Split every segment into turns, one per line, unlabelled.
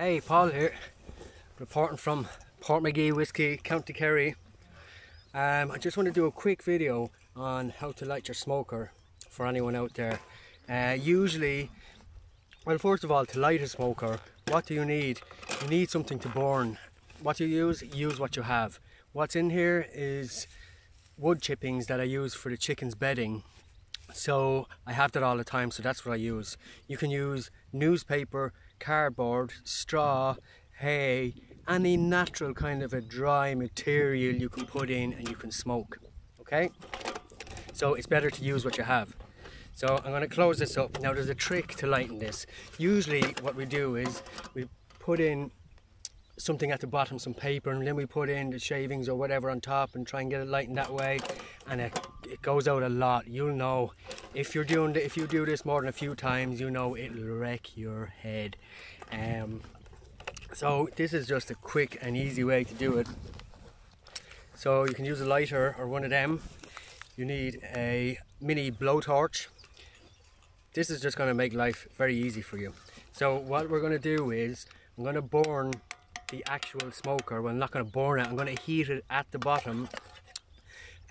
Hey, Paul here, reporting from Portmagee Whiskey, County Kerry. Um, I just want to do a quick video on how to light your smoker for anyone out there. Uh, usually, well first of all, to light a smoker, what do you need? You need something to burn. What you use, use what you have. What's in here is wood chippings that I use for the chicken's bedding so I have that all the time so that's what I use you can use newspaper cardboard straw hay any natural kind of a dry material you can put in and you can smoke okay so it's better to use what you have so I'm going to close this up now there's a trick to lighting this usually what we do is we put in something at the bottom, some paper, and then we put in the shavings or whatever on top and try and get it lightened that way. And it, it goes out a lot. You'll know if you're doing if you do this more than a few times, you know it'll wreck your head. Um, so this is just a quick and easy way to do it. So you can use a lighter or one of them. You need a mini blowtorch. This is just going to make life very easy for you. So what we're going to do is I'm going to burn the actual smoker. Well, I'm not going to burn it. I'm going to heat it at the bottom.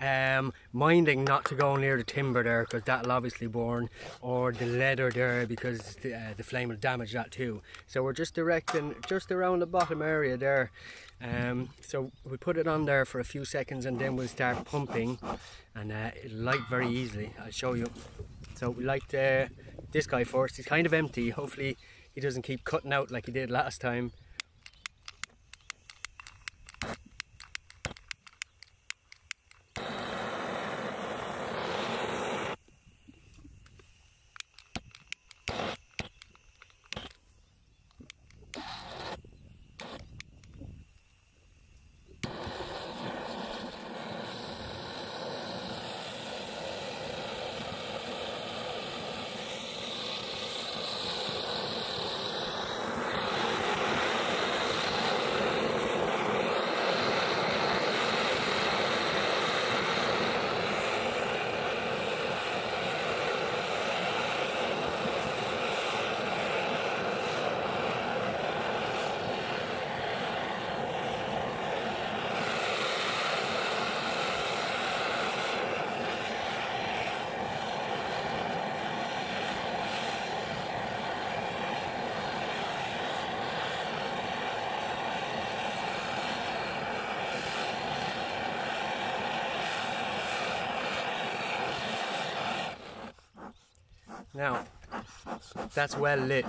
Um, minding not to go near the timber there because that'll obviously burn or the leather there because the, uh, the flame will damage that too. So we're just directing just around the bottom area there. Um, so we put it on there for a few seconds and then we'll start pumping and uh, it'll light very easily. I'll show you. So we light uh, this guy first. He's kind of empty. Hopefully he doesn't keep cutting out like he did last time. Now, that's well lit.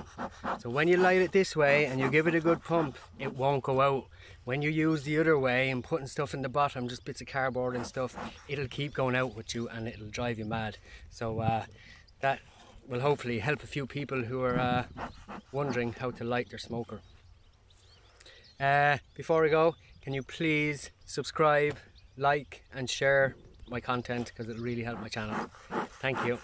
So when you light it this way and you give it a good pump, it won't go out. When you use the other way and putting stuff in the bottom, just bits of cardboard and stuff, it'll keep going out with you and it'll drive you mad. So uh, that will hopefully help a few people who are uh, wondering how to light their smoker. Uh, before we go, can you please subscribe, like and share my content because it'll really help my channel. Thank you.